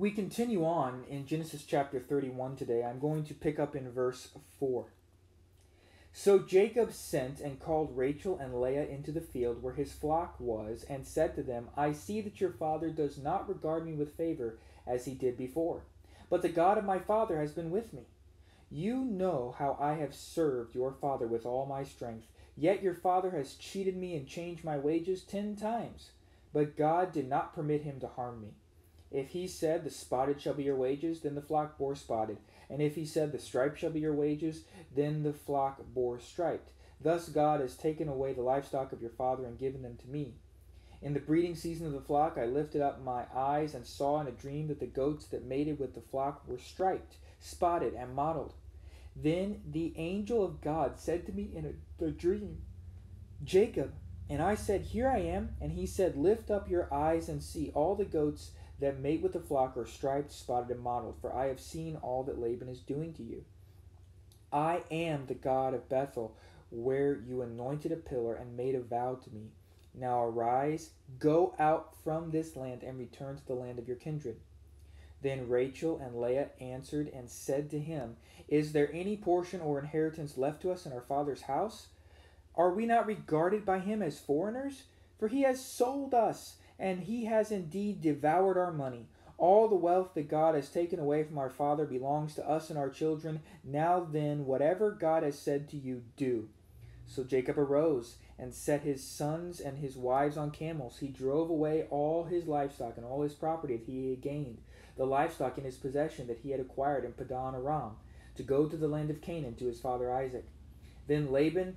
We continue on in Genesis chapter 31 today. I'm going to pick up in verse 4. So Jacob sent and called Rachel and Leah into the field where his flock was, and said to them, I see that your father does not regard me with favor as he did before, but the God of my father has been with me. You know how I have served your father with all my strength, yet your father has cheated me and changed my wages ten times. But God did not permit him to harm me. If he said, The spotted shall be your wages, then the flock bore spotted. And if he said, The striped shall be your wages, then the flock bore striped. Thus God has taken away the livestock of your father and given them to me. In the breeding season of the flock, I lifted up my eyes and saw in a dream that the goats that mated with the flock were striped, spotted, and mottled. Then the angel of God said to me in a, a dream, Jacob. And I said, Here I am. And he said, Lift up your eyes and see all the goats that mate with the flock are striped, spotted, and mottled, for I have seen all that Laban is doing to you. I am the God of Bethel, where you anointed a pillar and made a vow to me. Now arise, go out from this land, and return to the land of your kindred. Then Rachel and Leah answered and said to him, Is there any portion or inheritance left to us in our father's house? Are we not regarded by him as foreigners? For he has sold us and he has indeed devoured our money. All the wealth that God has taken away from our father belongs to us and our children. Now then, whatever God has said to you, do. So Jacob arose and set his sons and his wives on camels. He drove away all his livestock and all his property that he had gained, the livestock in his possession that he had acquired in Padan Aram, to go to the land of Canaan to his father Isaac. Then Laban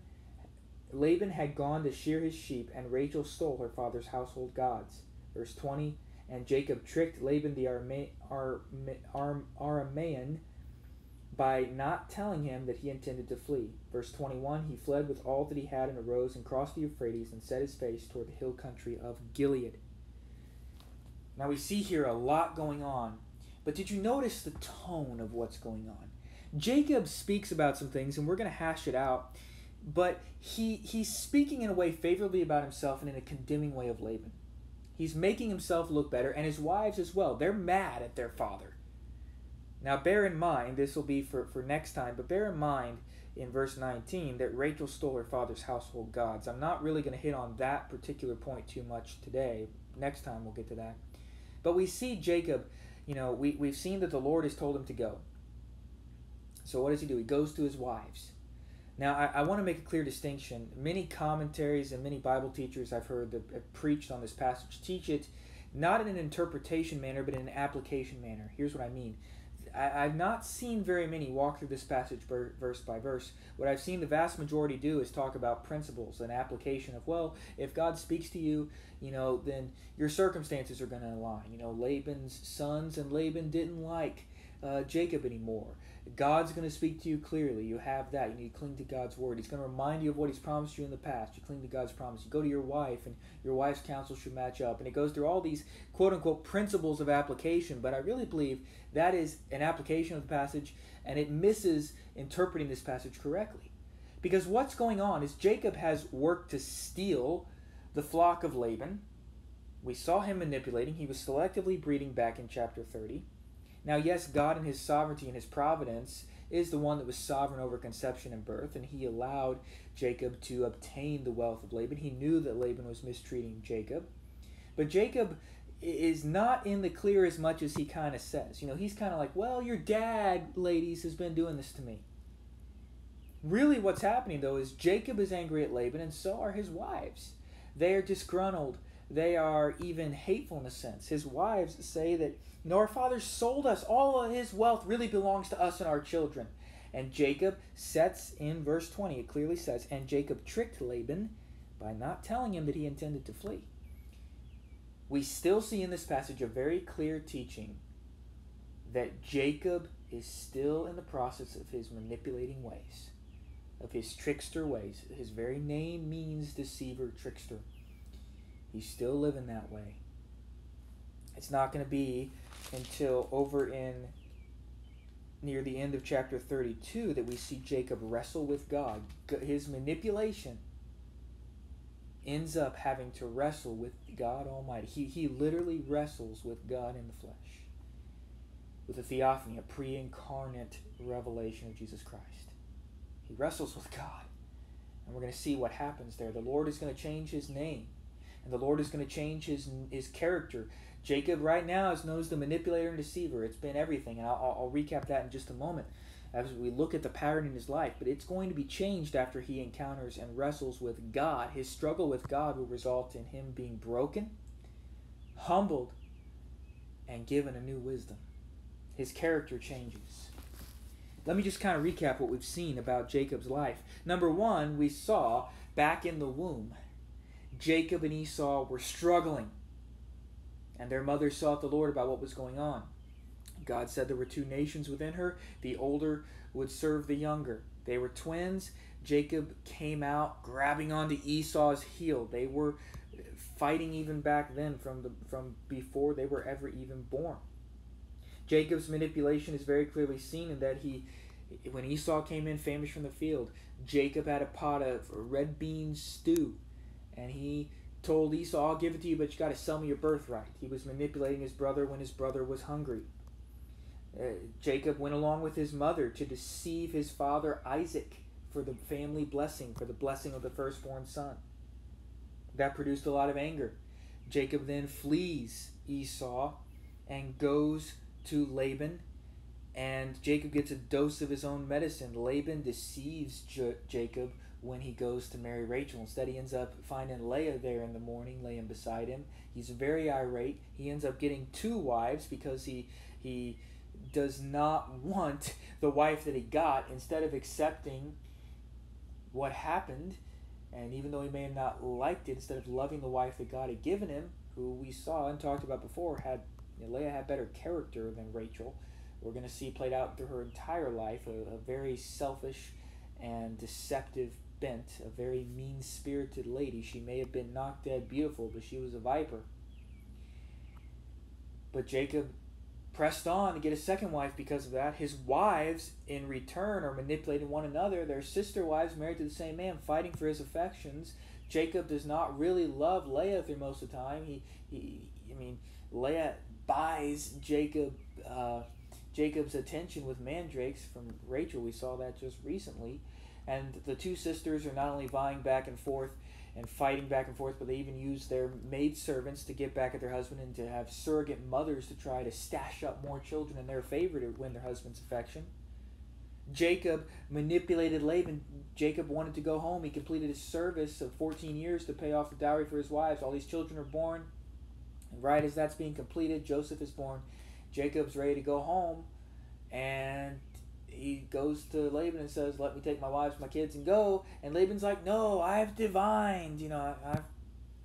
Laban had gone to shear his sheep, and Rachel stole her father's household gods. Verse 20 And Jacob tricked Laban the Aramean by not telling him that he intended to flee. Verse 21 He fled with all that he had and arose and crossed the Euphrates and set his face toward the hill country of Gilead. Now we see here a lot going on, but did you notice the tone of what's going on? Jacob speaks about some things, and we're going to hash it out but he he's speaking in a way favorably about himself and in a condemning way of Laban. He's making himself look better and his wives as well. They're mad at their father. Now bear in mind, this will be for, for next time, but bear in mind in verse 19 that Rachel stole her father's household gods. I'm not really going to hit on that particular point too much today. Next time we'll get to that. But we see Jacob, you know, we, we've seen that the Lord has told him to go. So what does he do? He goes to his wives. Now, I, I want to make a clear distinction. Many commentaries and many Bible teachers I've heard that have preached on this passage teach it not in an interpretation manner, but in an application manner. Here's what I mean. I, have not seen very many walk through this passage verse by verse. What I've seen the vast majority do is talk about principles and application of, well, if God speaks to you, you know, then your circumstances are going to align. You know, Laban's sons and Laban didn't like uh, Jacob anymore. God's going to speak to you clearly. You have that. You need to cling to God's word. He's going to remind you of what He's promised you in the past. You cling to God's promise. You go to your wife, and your wife's counsel should match up. And it goes through all these quote unquote principles of application. But I really believe that is an application of the passage, and it misses interpreting this passage correctly. Because what's going on is Jacob has worked to steal the flock of Laban. We saw him manipulating. He was selectively breeding back in chapter 30. Now, yes, God in His sovereignty and His providence is the one that was sovereign over conception and birth, and He allowed Jacob to obtain the wealth of Laban. He knew that Laban was mistreating Jacob. But Jacob is not in the clear as much as he kind of says. You know, he's kind of like, well, your dad, ladies, has been doing this to me. Really, what's happening, though, is Jacob is angry at Laban, and so are his wives. They are disgruntled. They are even hateful in a sense. His wives say that no, our father sold us. All of his wealth really belongs to us and our children. And Jacob sets in verse 20, it clearly says, And Jacob tricked Laban by not telling him that he intended to flee. We still see in this passage a very clear teaching that Jacob is still in the process of his manipulating ways, of his trickster ways. His very name means deceiver, trickster. He's still living that way. It's not going to be until over in near the end of chapter 32 that we see Jacob wrestle with God. His manipulation ends up having to wrestle with God Almighty. He, he literally wrestles with God in the flesh. with a theophany, a pre incarnate revelation of Jesus Christ. He wrestles with God. And we're going to see what happens there. The Lord is going to change his name, and the Lord is going to change his, his character. Jacob, right now, is known as the manipulator and deceiver. It's been everything, and I'll, I'll recap that in just a moment as we look at the pattern in his life. But it's going to be changed after he encounters and wrestles with God. His struggle with God will result in him being broken, humbled, and given a new wisdom. His character changes. Let me just kind of recap what we've seen about Jacob's life. Number one, we saw back in the womb, Jacob and Esau were struggling, and their mother sought the Lord about what was going on. God said there were two nations within her. The older would serve the younger. They were twins. Jacob came out grabbing onto Esau's heel. They were fighting even back then from the from before they were ever even born. Jacob's manipulation is very clearly seen in that he when Esau came in famished from the field, Jacob had a pot of red bean stew and he told Esau, I'll give it to you, but you got to sell me your birthright. He was manipulating his brother when his brother was hungry. Uh, Jacob went along with his mother to deceive his father Isaac for the family blessing, for the blessing of the firstborn son. That produced a lot of anger. Jacob then flees Esau and goes to Laban, and Jacob gets a dose of his own medicine. Laban deceives J- Jacob when he goes to marry Rachel. Instead, he ends up finding Leah there in the morning, laying beside him. He's very irate. He ends up getting two wives because he he does not want the wife that he got instead of accepting what happened and even though he may have not liked it instead of loving the wife that god had given him who we saw and talked about before had you know, leah had better character than rachel we're going to see played out through her entire life a, a very selfish and deceptive bent a very mean-spirited lady she may have been knocked dead beautiful but she was a viper but jacob pressed on to get a second wife because of that. His wives, in return, are manipulating one another. Their sister wives married to the same man, fighting for his affections. Jacob does not really love Leah through most of the time. He, he I mean, Leah buys Jacob, uh, Jacob's attention with mandrakes from Rachel. We saw that just recently, and the two sisters are not only vying back and forth and fighting back and forth, but they even use their maid servants to get back at their husband and to have surrogate mothers to try to stash up more children in their favor to win their husband's affection. Jacob manipulated Laban. Jacob wanted to go home. He completed his service of 14 years to pay off the dowry for his wives. All these children are born. And right as that's being completed, Joseph is born. Jacob's ready to go home. And he goes to Laban and says, "Let me take my wives, my kids, and go." And Laban's like, "No, I've divined. You know, I've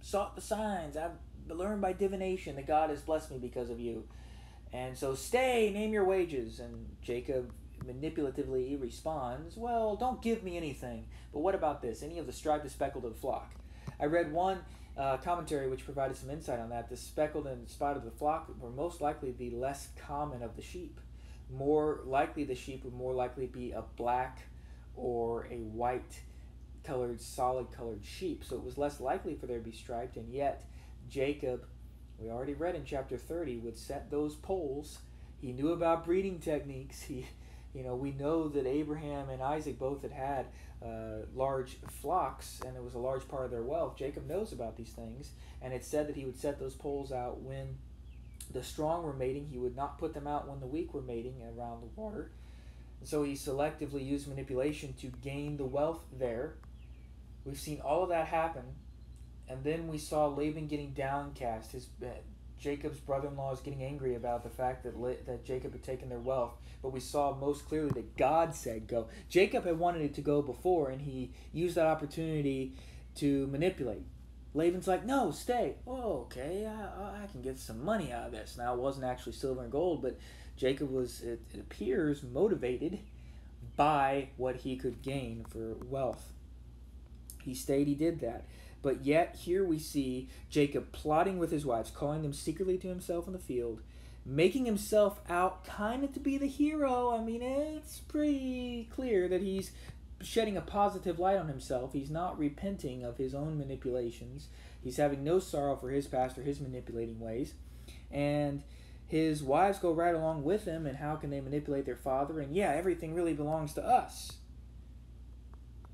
sought the signs. I've learned by divination that God has blessed me because of you. And so stay, name your wages." And Jacob manipulatively responds, "Well, don't give me anything. But what about this? Any of the striped and speckled of the flock?" I read one uh, commentary which provided some insight on that. The speckled and spotted of the flock were most likely the less common of the sheep more likely the sheep would more likely be a black or a white colored solid colored sheep. So it was less likely for there to be striped and yet jacob we already read in chapter 30 would set those poles. He knew about breeding techniques. He you know we know that abraham and isaac both had had uh, large flocks and it was a large part of their wealth. Jacob knows about these things and it said that he would set those poles out when the strong were mating, he would not put them out when the weak were mating around the water. And so he selectively used manipulation to gain the wealth there. We've seen all of that happen. And then we saw Laban getting downcast. His uh, Jacob's brother-in-law is getting angry about the fact that La- that Jacob had taken their wealth. But we saw most clearly that God said go. Jacob had wanted it to go before, and he used that opportunity to manipulate. Laban's like, no, stay. Oh, okay, I, I can get some money out of this. Now, it wasn't actually silver and gold, but Jacob was, it, it appears, motivated by what he could gain for wealth. He stayed, he did that. But yet, here we see Jacob plotting with his wives, calling them secretly to himself in the field, making himself out kind of to be the hero. I mean, it's pretty clear that he's shedding a positive light on himself. He's not repenting of his own manipulations. He's having no sorrow for his past or his manipulating ways. And his wives go right along with him, and how can they manipulate their father? And yeah, everything really belongs to us.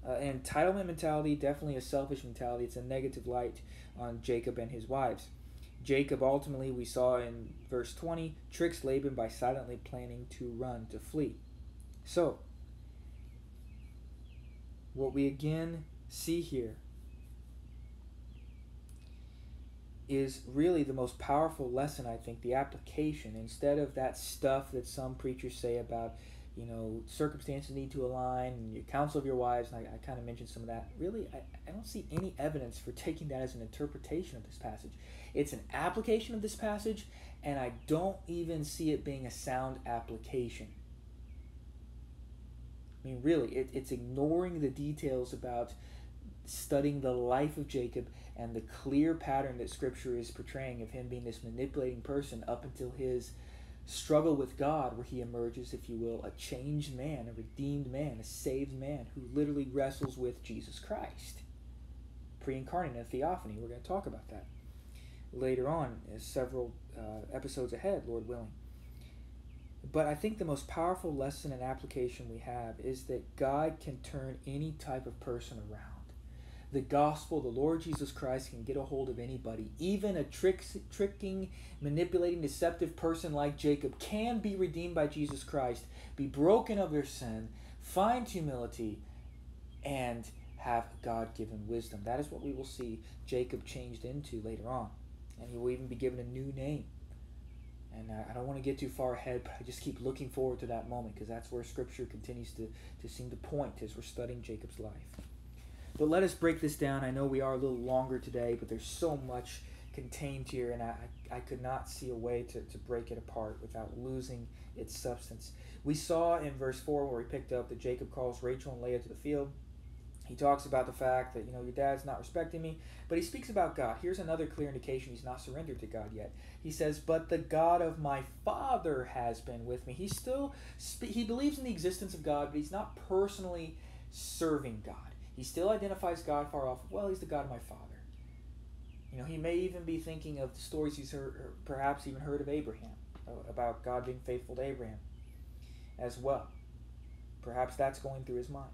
Uh, entitlement mentality, definitely a selfish mentality. It's a negative light on Jacob and his wives. Jacob ultimately, we saw in verse 20, tricks Laban by silently planning to run, to flee. So, what we again see here is really the most powerful lesson, I think, the application. Instead of that stuff that some preachers say about, you know, circumstances need to align, and your counsel of your wives, and I, I kind of mentioned some of that. Really, I, I don't see any evidence for taking that as an interpretation of this passage. It's an application of this passage, and I don't even see it being a sound application. I mean, really, it, it's ignoring the details about studying the life of Jacob and the clear pattern that Scripture is portraying of him being this manipulating person up until his struggle with God, where he emerges, if you will, a changed man, a redeemed man, a saved man who literally wrestles with Jesus Christ. Pre incarnate theophany. We're going to talk about that later on, as several uh, episodes ahead, Lord willing. But I think the most powerful lesson and application we have is that God can turn any type of person around. The gospel, the Lord Jesus Christ can get a hold of anybody. Even a trick, tricking, manipulating, deceptive person like Jacob can be redeemed by Jesus Christ, be broken of their sin, find humility, and have God given wisdom. That is what we will see Jacob changed into later on. And he will even be given a new name. And uh, I, don't want to get too far ahead, but I just keep looking forward to that moment because that's where Scripture continues to, to seem to point as we're studying Jacob's life. But let us break this down. I know we are a little longer today, but there's so much contained here, and I, I could not see a way to, to break it apart without losing its substance. We saw in verse 4 where we picked up that Jacob calls Rachel and Leah to the field. He talks about the fact that, you know, your dad's not respecting me, but he speaks about God. Here's another clear indication he's not surrendered to God yet. He says, "But the God of my father has been with me." He still he believes in the existence of God, but he's not personally serving God. He still identifies God far off. Well, he's the God of my father. You know, he may even be thinking of the stories he's heard, or perhaps even heard of Abraham, uh, about God being faithful to Abraham as well. Perhaps that's going through his mind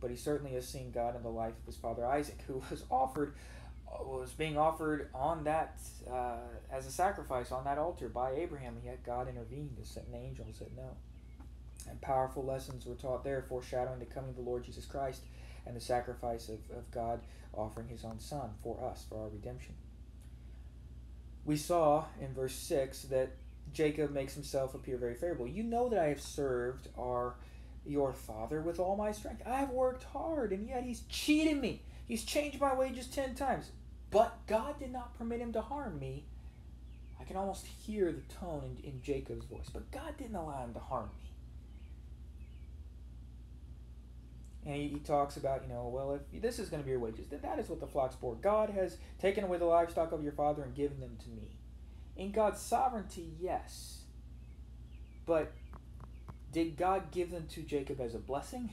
but he certainly has seen God in the life of his father Isaac, who was offered, was being offered on that uh, as a sacrifice on that altar by Abraham. and Yet God intervened and sent an angel and said no. And powerful lessons were taught there, foreshadowing the coming of the Lord Jesus Christ and the sacrifice of, of God offering his own Son for us, for our redemption. We saw in verse 6 that Jacob makes himself appear very favorable. You know that I have served our your father with all my strength. I've worked hard, and yet he's cheated me. He's changed my wages ten times. But God did not permit him to harm me. I can almost hear the tone in, in Jacob's voice. But God didn't allow him to harm me. And he, he talks about, you know, well, if this is going to be your wages, then that is what the flocks bore. God has taken away the livestock of your father and given them to me. In God's sovereignty, yes. But did God give them to Jacob as a blessing?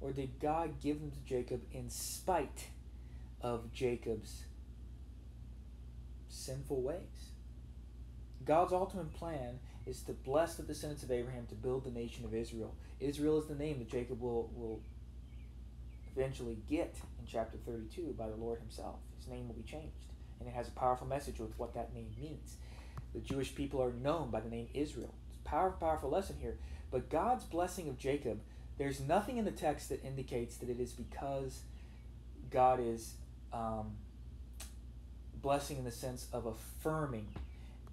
Or did God give them to Jacob in spite of Jacob's sinful ways? God's ultimate plan is to bless the descendants of Abraham to build the nation of Israel. Israel is the name that Jacob will, will eventually get in chapter 32 by the Lord himself. His name will be changed. And it has a powerful message with what that name means. The Jewish people are known by the name Israel. Powerful, powerful lesson here. But God's blessing of Jacob, there's nothing in the text that indicates that it is because God is um, blessing in the sense of affirming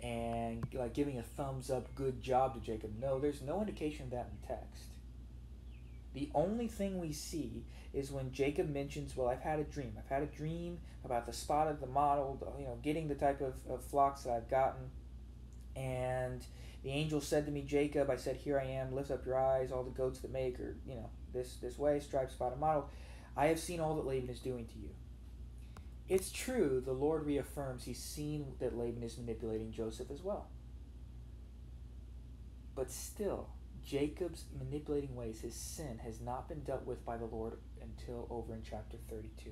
and like giving a thumbs up, good job to Jacob. No, there's no indication of that in the text. The only thing we see is when Jacob mentions, "Well, I've had a dream. I've had a dream about the spot of the model, you know, getting the type of, of flocks that I've gotten, and the angel said to me, Jacob, I said, Here I am, lift up your eyes, all the goats that make, or, you know, this, this way, striped, spotted, mottled. I have seen all that Laban is doing to you. It's true, the Lord reaffirms he's seen that Laban is manipulating Joseph as well. But still, Jacob's manipulating ways, his sin, has not been dealt with by the Lord until over in chapter 32.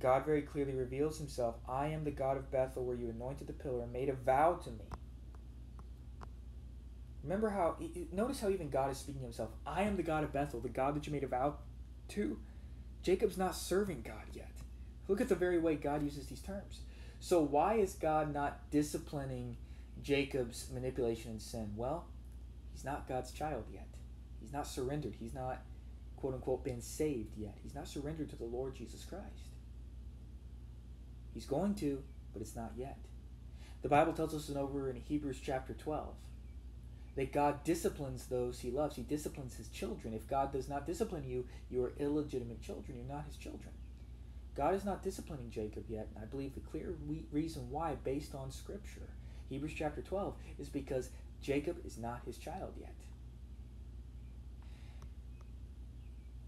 God very clearly reveals himself I am the God of Bethel, where you anointed the pillar and made a vow to me. Remember how, notice how even God is speaking of himself. I am the God of Bethel, the God that you made a vow to. Jacob's not serving God yet. Look at the very way God uses these terms. So, why is God not disciplining Jacob's manipulation and sin? Well, he's not God's child yet. He's not surrendered. He's not, quote unquote, been saved yet. He's not surrendered to the Lord Jesus Christ. He's going to, but it's not yet. The Bible tells us over in Hebrews chapter 12 that God disciplines those he loves. He disciplines his children. If God does not discipline you, you are illegitimate children. You're not his children. God is not disciplining Jacob yet, and I believe the clear reason why, based on Scripture, Hebrews chapter 12, is because Jacob is not his child yet.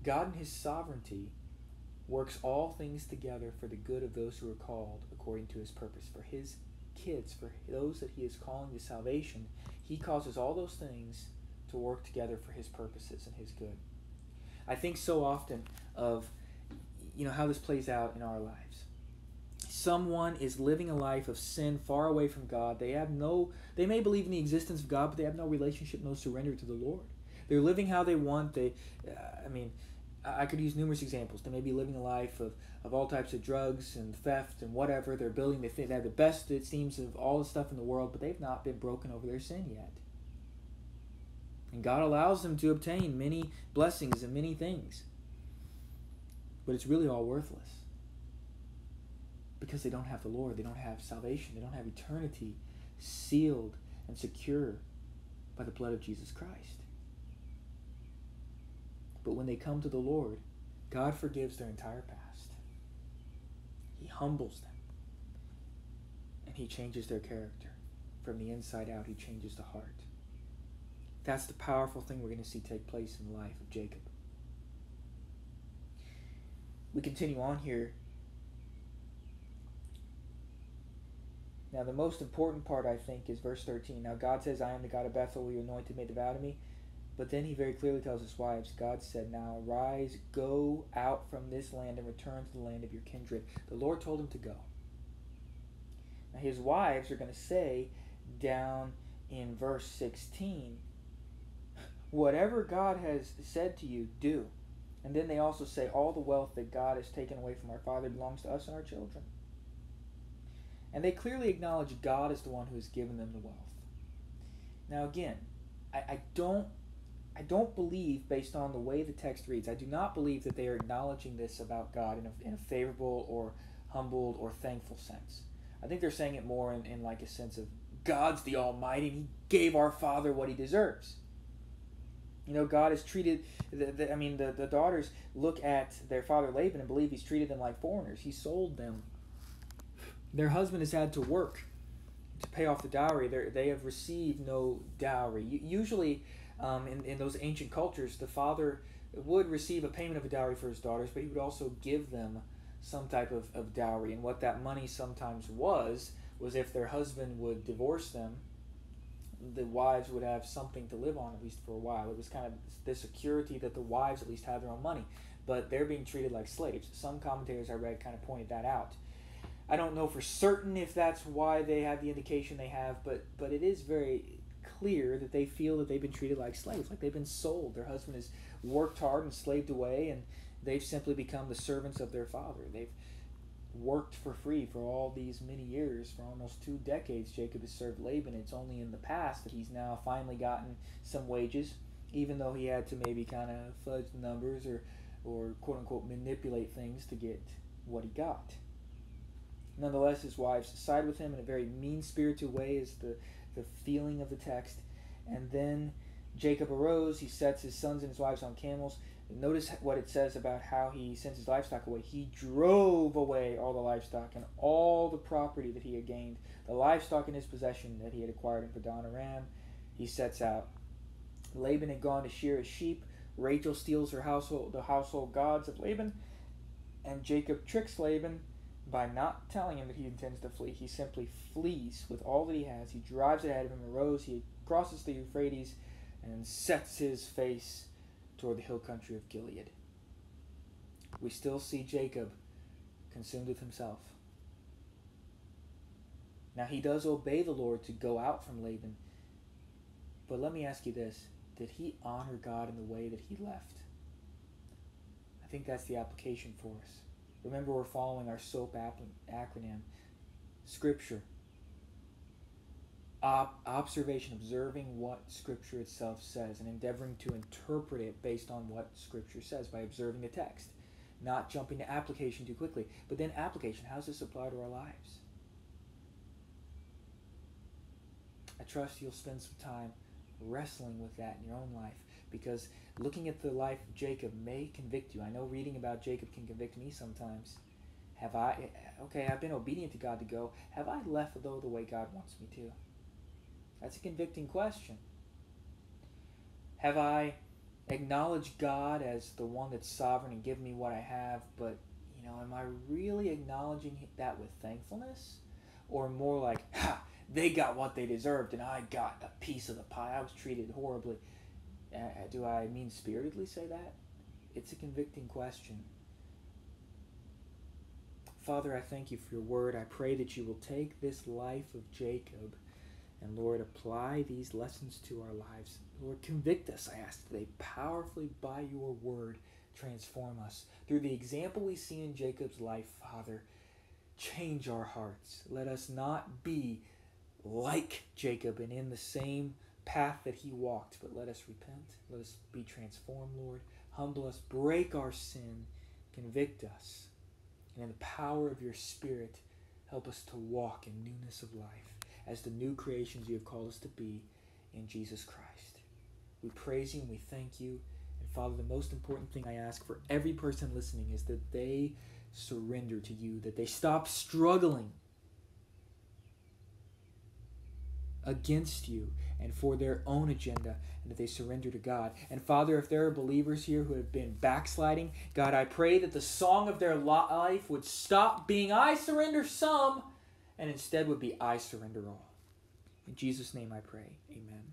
God in his sovereignty works all things together for the good of those who are called according to his purpose. For his kids, for those that he is calling to salvation, he causes all those things to work together for his purposes and his good. I think so often of you know how this plays out in our lives. Someone is living a life of sin far away from God. They have no they may believe in the existence of God, but they have no relationship, no surrender to the Lord. They're living how they want. They uh, I mean, I could use numerous examples. They may be living a life of, of all types of drugs and theft and whatever. They're building, they they have the best, it seems, of all the stuff in the world, but they've not been broken over their sin yet. And God allows them to obtain many blessings and many things. But it's really all worthless. Because they don't have the Lord, they don't have salvation, they don't have eternity sealed and secure by the blood of Jesus Christ. But when they come to the Lord, God forgives their entire past. He humbles them. And He changes their character. From the inside out, He changes the heart. That's the powerful thing we're going to see take place in the life of Jacob. We continue on here. Now, the most important part, I think, is verse 13. Now, God says, I am the God of Bethel, you anointed, made the vow to me. But then he very clearly tells his wives, God said, Now arise, go out from this land and return to the land of your kindred. The Lord told him to go. Now his wives are going to say down in verse 16, Whatever God has said to you, do. And then they also say, All the wealth that God has taken away from our father belongs to us and our children. And they clearly acknowledge God is the one who has given them the wealth. Now, again, I, I don't I don't believe, based on the way the text reads, I do not believe that they are acknowledging this about God in a, in a favorable or humbled or thankful sense. I think they're saying it more in, in like a sense of God's the Almighty and He gave our Father what He deserves. You know, God has treated, the, the, I mean, the, the daughters look at their father Laban and believe he's treated them like foreigners. He sold them. Their husband has had to work to pay off the dowry. They're, they have received no dowry. Usually, um, in, in those ancient cultures, the father would receive a payment of a dowry for his daughters, but he would also give them some type of, of dowry. And what that money sometimes was, was if their husband would divorce them, the wives would have something to live on at least for a while. It was kind of the security that the wives at least had their own money, but they're being treated like slaves. Some commentators I read kind of pointed that out. I don't know for certain if that's why they have the indication they have, but but it is very clear that they feel that they've been treated like slaves, like they've been sold. Their husband has worked hard and slaved away, and they've simply become the servants of their father. They've worked for free for all these many years, for almost two decades. Jacob has served Laban. It's only in the past that he's now finally gotten some wages, even though he had to maybe kind of fudge the numbers or, or quote unquote manipulate things to get what he got. Nonetheless, his wives side with him in a very mean spirited way, as the the feeling of the text. And then Jacob arose, he sets his sons and his wives on camels. Notice what it says about how he sends his livestock away. He drove away all the livestock and all the property that he had gained, the livestock in his possession that he had acquired in Padan Aram. He sets out. Laban had gone to shear his sheep. Rachel steals her household, the household gods of Laban, and Jacob tricks Laban by not telling him that he intends to flee, he simply flees with all that he has. He drives ahead of him, arose, he crosses the Euphrates, and sets his face toward the hill country of Gilead. We still see Jacob consumed with himself. Now he does obey the Lord to go out from Laban. But let me ask you this did he honor God in the way that he left? I think that's the application for us. Remember, we're following our SOAP acronym Scripture, Ob- observation, observing what Scripture itself says, and endeavoring to interpret it based on what Scripture says by observing the text, not jumping to application too quickly. But then, application how does this apply to our lives? I trust you'll spend some time wrestling with that in your own life because looking at the life of Jacob may convict you. I know reading about Jacob can convict me sometimes. Have I, okay, I've been obedient to God to go. Have I left though the way God wants me to? That's a convicting question. Have I acknowledged God as the one that's sovereign and given me what I have, but, you know, am I really acknowledging that with thankfulness? Or more like, ha, they got what they deserved and I got a piece of the pie. I was treated horribly. Do I mean spiritedly say that? It's a convicting question. Father, I thank you for your word. I pray that you will take this life of Jacob and, Lord, apply these lessons to our lives. Lord, convict us, I ask today, powerfully by your word, transform us. Through the example we see in Jacob's life, Father, change our hearts. Let us not be like Jacob and in the same path that he walked, but let us repent. Let us be transformed, Lord. Humble us, break our sin, convict us. And in the power of your Spirit, help us to walk in newness of life as the new creations you have called us to be in Jesus Christ. We praise you and we thank you. And Father, the most important thing I ask for every person listening is that they surrender to you, that they stop struggling against you and for their own agenda and that they surrender to God. And Father, if there are believers here who have been backsliding, God, I pray that the song of their life would stop being I surrender some and instead would be I surrender all. In Jesus' name I pray. Amen.